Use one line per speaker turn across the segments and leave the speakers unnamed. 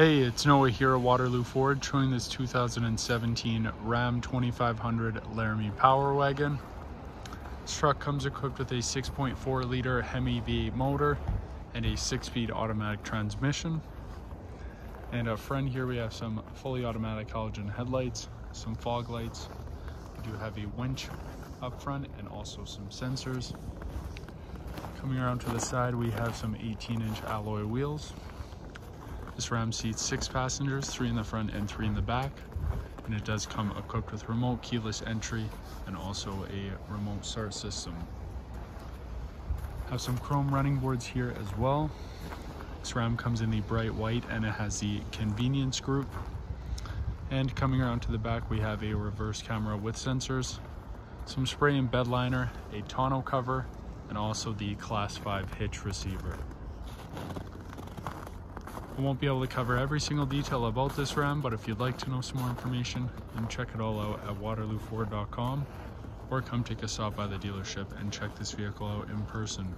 Hey, it's Noah here at Waterloo Ford showing this 2017 Ram 2500 Laramie Power Wagon. This truck comes equipped with a 6.4 liter Hemi V8 motor and a 6-speed automatic transmission. And up front here we have some fully automatic halogen headlights, some fog lights. We do have a winch up front and also some sensors. Coming around to the side we have some 18 inch alloy wheels. This Ram seats six passengers, three in the front and three in the back. And it does come equipped with remote keyless entry and also a remote start system. Have some chrome running boards here as well. This Ram comes in the bright white and it has the convenience group. And coming around to the back, we have a reverse camera with sensors, some spray and bed liner, a tonneau cover, and also the class 5 hitch receiver. I won't be able to cover every single detail about this Ram, but if you'd like to know some more information, then check it all out at waterlooford.com or come take a stop by the dealership and check this vehicle out in person.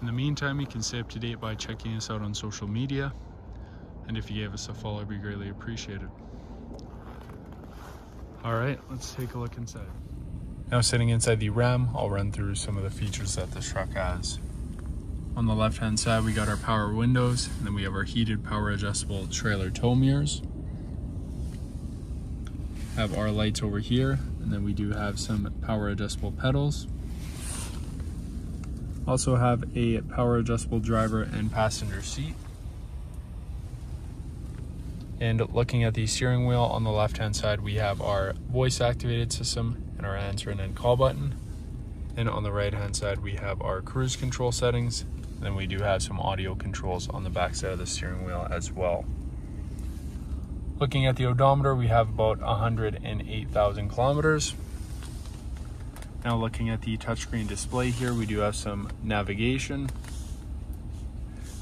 In the meantime, you can stay up to date by checking us out on social media, and if you gave us a follow, it'd be greatly appreciated. All right, let's take a look inside. Now sitting inside the Ram, I'll run through some of the features that this truck has. On the left hand side, we got our power windows, and then we have our heated power adjustable trailer tow mirrors. Have our lights over here, and then we do have some power adjustable pedals. Also have a power adjustable driver and passenger seat. And looking at the steering wheel on the left hand side, we have our voice activated system and our answer and then call button. And on the right hand side, we have our cruise control settings then we do have some audio controls on the back side of the steering wheel as well. Looking at the odometer, we have about 108,000 kilometers. Now looking at the touchscreen display here, we do have some navigation.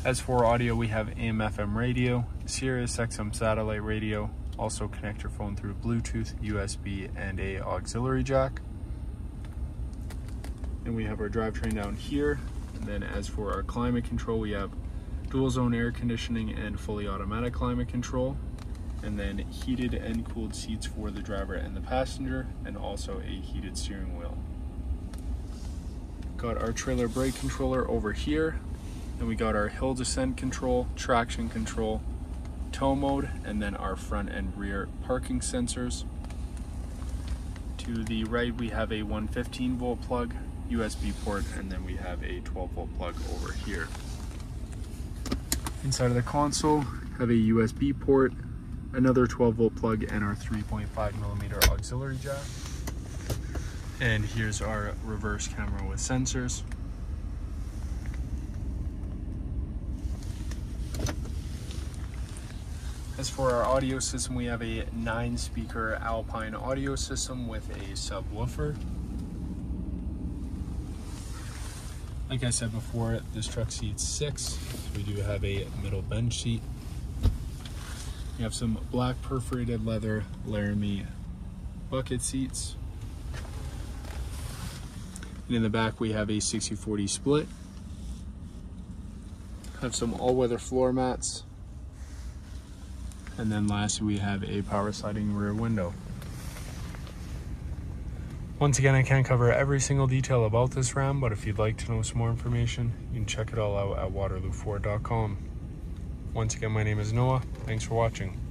As for audio, we have AM FM radio, Sirius XM satellite radio, also connect your phone through Bluetooth, USB, and a auxiliary jack. And we have our drivetrain down here. And then as for our climate control, we have dual zone air conditioning and fully automatic climate control. And then heated and cooled seats for the driver and the passenger, and also a heated steering wheel. Got our trailer brake controller over here. Then we got our hill descent control, traction control, tow mode, and then our front and rear parking sensors. To the right, we have a 115 volt plug, USB port and then we have a 12 volt plug over here. Inside of the console have a USB port, another 12 volt plug and our 3.5 millimeter auxiliary jack. And here's our reverse camera with sensors. As for our audio system, we have a nine speaker Alpine audio system with a subwoofer. Like I said before, this truck seats six. we do have a middle bench seat. We have some black perforated leather Laramie bucket seats. And in the back we have a 60-40 split. Have some all-weather floor mats. And then lastly we have a power sliding rear window. Once again, I can't cover every single detail about this Ram, but if you'd like to know some more information, you can check it all out at waterlooford.com. Once again, my name is Noah. Thanks for watching.